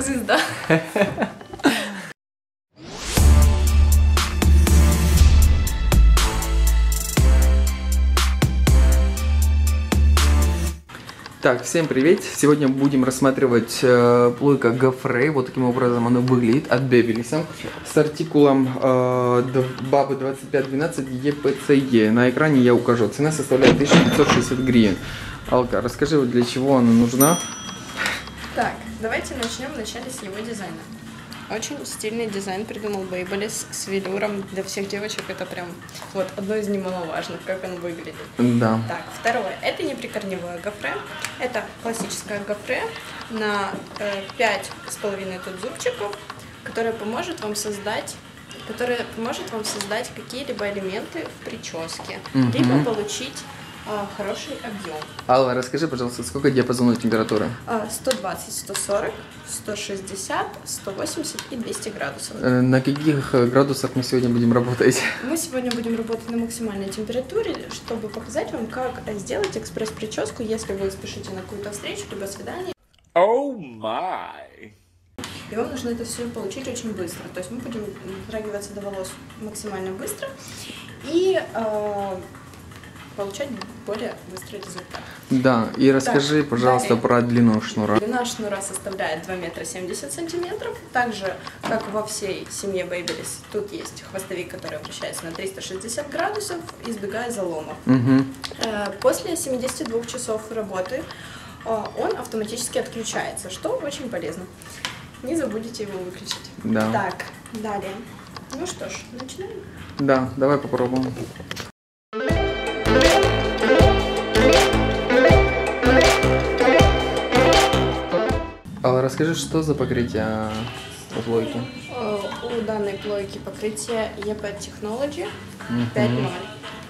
рок-звезда. Так, всем привет! Сегодня будем рассматривать э, плойка Гофрей. Вот таким образом оно выглядит от Бевелиса. С артикулом э, Бабы 2512 EPCE. На экране я укажу. Цена составляет 1560 гривен. Алка, расскажи, для чего она нужна? Так, давайте начнем вначале с его дизайна. Очень стильный дизайн придумал Бейболис с велюром. Для всех девочек это прям вот одно из немаловажных, как он выглядит. Да. Так, второе. Это не прикорневое гофре. Это классическое гофре на э, пять с половиной тут зубчиков, которое поможет вам создать которое поможет вам создать какие-либо элементы в прическе, Мгм. либо получить хороший объем. Алла, расскажи, пожалуйста, сколько диапазонов температуры? А, 120, 140, 160, 180 и 200 градусов. Э, на каких э, градусах мы сегодня будем работать? Мы сегодня будем работать на максимальной температуре, чтобы показать вам, как э, сделать экспресс-прическу, если вы спешите на какую-то встречу, либо свидание. Oh my. И вам нужно это все получить очень быстро. То есть мы будем дотрагиваться до волос максимально быстро и э, получать более быстрый результат. Да, и расскажи, Так, пожалуйста, далее. про длину шнура. Длина шнура составляет 2 метра 70 сантиметров. Также, как во всей семье Babyliss, тут есть хвостовик, который вращается на 360 градусов, избегая заломов. Угу. После 72 часов работы э, он автоматически отключается, что очень полезно. Не забудете его выключить. Да. Так, далее. Ну что ж, начинаем. Да, давай попробуем. Расскажи, что за покрытие у плойки? Э, У данной плойки покрытие EP Technology 5.0.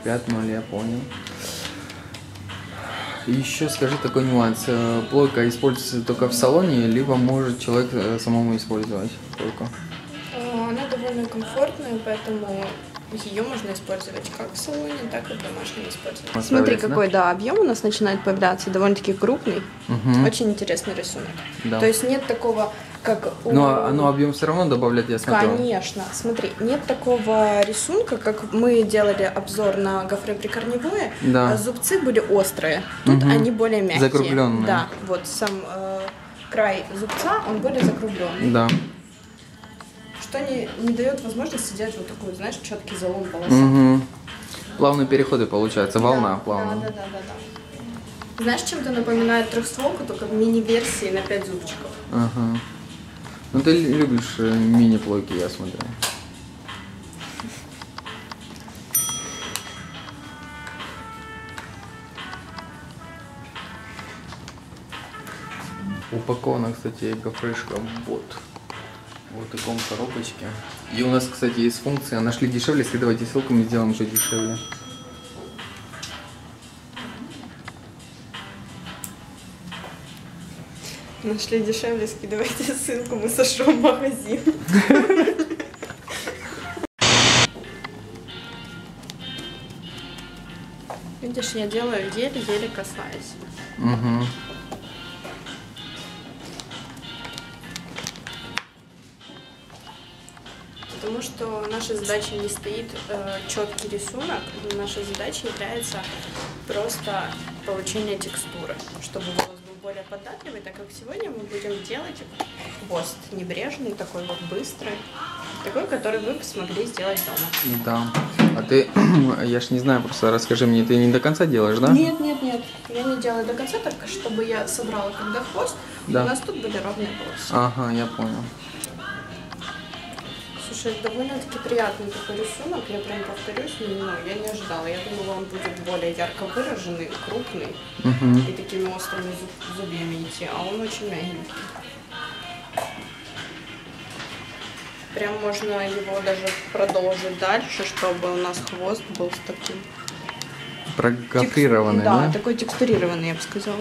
5.0, я понял. Еще скажи такой нюанс. Э, Плойка используется только в салоне, либо может человек э, самому использовать плойку? Э, Она довольно комфортная, поэтому ее можно использовать как в салоне, так и в домашнем использовании. Смотри, какой, да, объем у нас начинает появляться, довольно-таки крупный. Мгм. Очень интересный рисунок. Да. То есть нет такого, как у... Но оно объем все равно добавляет, я смотрю. Конечно. Смотри, нет такого рисунка, как мы делали обзор на гофре прикорневое. Да. а Зубцы были острые. Тут Мгм. они более мягкие. Закругленные. Да, вот сам э, край зубца, он более закругленный. Да. Что не, не дает возможности сделать вот такой, знаешь, четкий залом полосы. Угу. Плавные переходы получается, волна Да, плавная. Да, да, да, да, да. Знаешь, чем-то напоминает трехстволку, только в мини-версии на 5 зубчиков. Ага. Ну ты любишь э, мини-плойки, я смотрю. Упакована, кстати, гофрышка бот. Вот в таком коробочке. И у нас, кстати, есть функция «Нашли дешевле», если давайте ссылку, мы сделаем еще дешевле. Нашли дешевле, скидывайте ссылку, мы сошьем магазин. Видишь, я делаю еле-еле касаясь. Угу. Что наша задача не стоит э, четкий рисунок, наша задача является просто получение текстуры, чтобы волос был более податливый, так как сегодня мы будем делать хвост небрежный, такой вот быстрый, такой, который вы смогли сделать дома. Да. А ты, я ж не знаю, просто расскажи мне, ты не до конца делаешь, да? Нет, нет, нет, я не делаю до конца, только чтобы я собрала когда хвост, Да. у нас тут были ровные волосы. Ага, я понял. Это довольно-таки приятный такой рисунок, я прям повторюсь, ну, я не ожидала. Я думала, он будет более ярко выраженный, крупный Угу. и такими острыми зуб- зубьями идти, а он очень мягенький. Прям можно его даже продолжить дальше, чтобы у нас хвост был с таким... Прогофрированный, да, да? такой текстурированный, я бы сказала.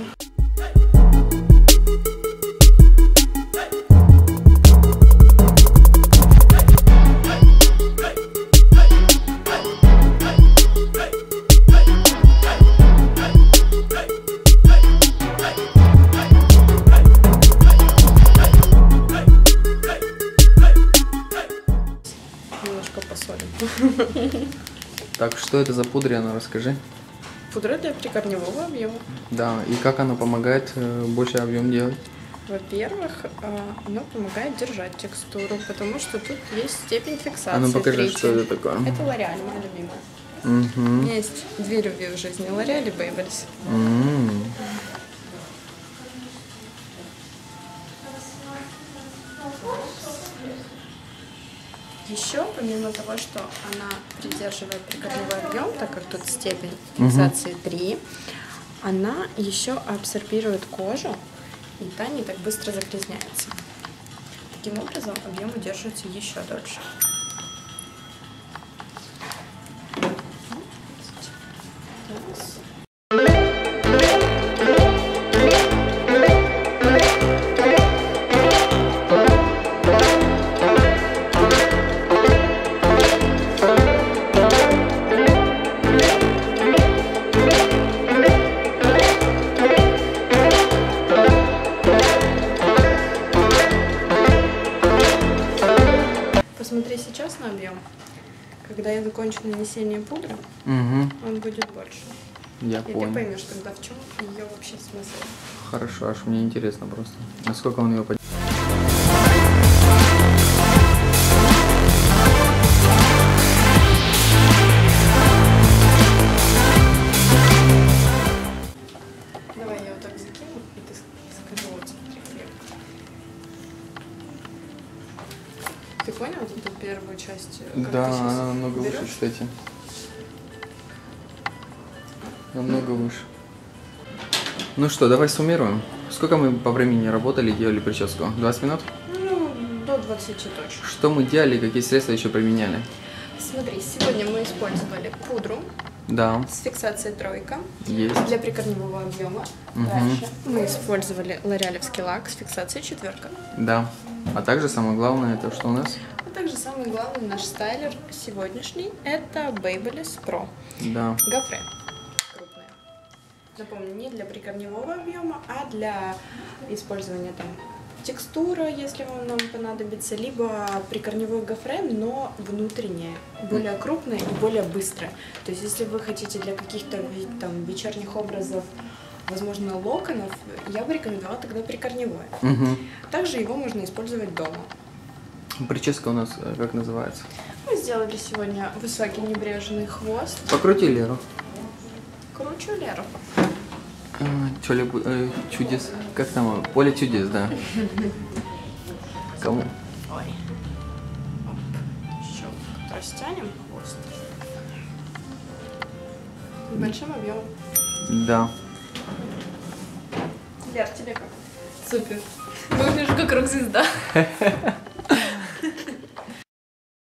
Так, что это за пудрина, расскажи. Пудра для прикорневого объема. Да, и как она помогает э, больше объем делать? Во-первых, э, оно помогает держать текстуру, потому что тут есть степень фиксации. А ну покажи, третья. что это такое. Это Лореаль, моя любимая. У Мгм. меня есть две любви в жизни. Лореаль и Бейбельс. М. Еще, помимо того, что она придерживает прикорневой объем, так как тут степень фиксации 3, она еще абсорбирует кожу, и та не так быстро загрязняется. Таким образом, объем удерживается еще дольше. Сейчас на объем. Когда я закончу нанесение пудры, Мгм. он будет больше. Я И ты понял. поймешь тогда, в чем ее вообще смысл. Хорошо, аж мне интересно просто. Насколько он его под... Ты понял вот эту первую часть? э, Да, намного выше, берешь? кстати. Намного выше. Ну что, давай суммируем. Сколько мы по времени работали, делали прическу? 20 минут? Ну, до 20 точно. Что мы делали, какие средства еще применяли? Смотри, сегодня мы использовали пудру Да, с фиксацией тройка есть. для прикорневого объема. Мгм. Дальше мы использовали лореалевский лак с фиксацией четверка. Да. А также самое главное, это что у нас? А также самый главный наш стайлер сегодняшний это Babyliss Pro. Да. Гофре. Крупные. Напомню, не для прикорневого объема, а для использования там текстура, если вам нам понадобится, либо прикорневой гофре, но внутреннее, более крупное и более быстрое. То есть, если вы хотите для каких-то там вечерних образов, возможно, локонов, я бы рекомендовала тогда прикорневое. Угу. Также его можно использовать дома. Прическа у нас э, как называется? Мы сделали сегодня высокий небрежный хвост. Покрути Леру. Кручу Леру. А, бу- э, чудес. Как там? Поле чудес, да. Кому? Ой. Оп. Еще растянем хвост. Большим объемом. Да. Лер, тебе как? Супер. Выгляжу как рок-звезда.